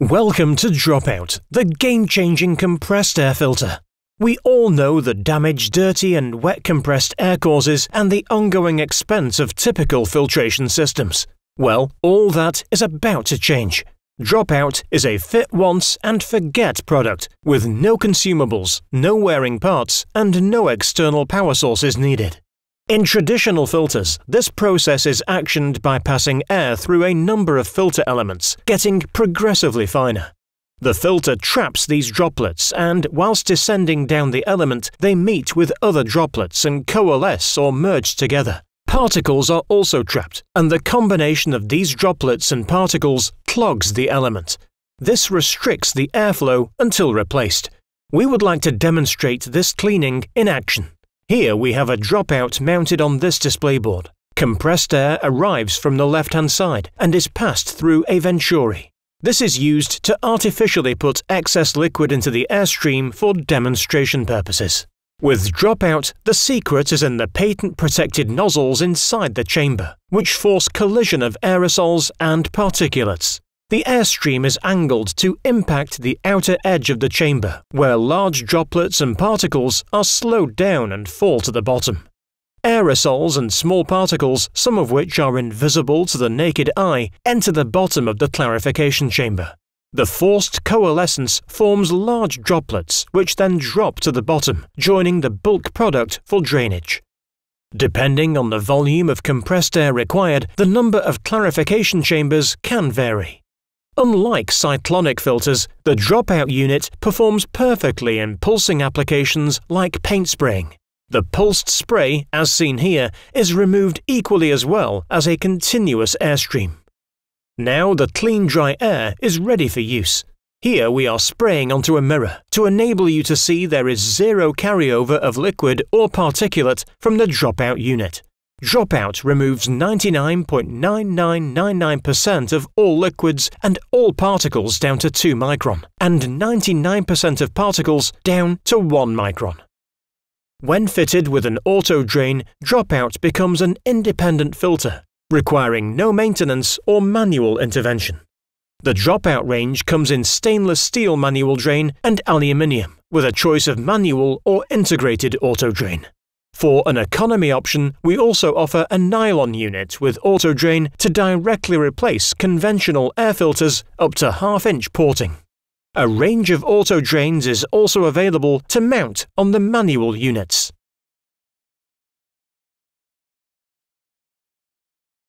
Welcome to Dropout, the game-changing compressed air filter. We all know the damage dirty and wet compressed air causes and the ongoing expense of typical filtration systems. Well, all that is about to change. Dropout is a fit once and forget product with no consumables, no wearing parts, and no external power sources needed. In traditional filters, this process is actioned by passing air through a number of filter elements, getting progressively finer. The filter traps these droplets and, whilst descending down the element, they meet with other droplets and coalesce or merge together. Particles are also trapped, and the combination of these droplets and particles clogs the element. This restricts the airflow until replaced. We would like to demonstrate this cleaning in action. Here we have a dropout mounted on this display board. Compressed air arrives from the left-hand side and is passed through a venturi. This is used to artificially put excess liquid into the airstream for demonstration purposes. With dropout, the secret is in the patent-protected nozzles inside the chamber, which force collision of aerosols and particulates. The airstream is angled to impact the outer edge of the chamber, where large droplets and particles are slowed down and fall to the bottom. Aerosols and small particles, some of which are invisible to the naked eye, enter the bottom of the clarification chamber. The forced coalescence forms large droplets, which then drop to the bottom, joining the bulk product for drainage. Depending on the volume of compressed air required, the number of clarification chambers can vary. Unlike cyclonic filters, the dropout unit performs perfectly in pulsing applications like paint spraying. The pulsed spray, as seen here, is removed equally as well as a continuous airstream. Now the clean dry air is ready for use. Here we are spraying onto a mirror to enable you to see there is zero carryover of liquid or particulate from the dropout unit. Dropout removes 99.9999% of all liquids and all particles down to 2 micron, and 99% of particles down to 1 micron. When fitted with an auto drain, Dropout becomes an independent filter, requiring no maintenance or manual intervention. The dropout range comes in stainless steel manual drain and aluminium, with a choice of manual or integrated auto drain. For an economy option, we also offer a nylon unit with auto drain to directly replace conventional air filters up to half-inch porting. A range of auto drains is also available to mount on the manual units.